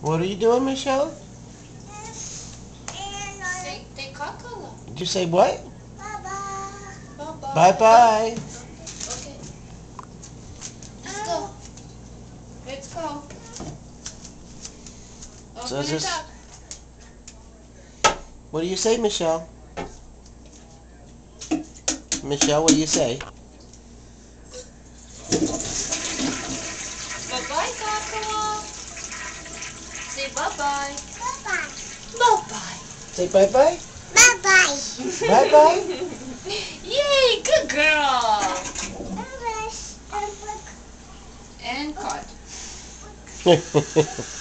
What are you doing, Michelle? Say, say cacala. Did you say what? Bye-bye. Bye-bye. Okay. Let's go. Let's go. Open So it up. What do you say, Michelle? Michelle, what do you say? Bye-bye, cacala. Say bye-bye. Bye-bye. Bye-bye. Say bye-bye? Bye-bye. Bye-bye? Yay, good girl. And cut. Bye-bye.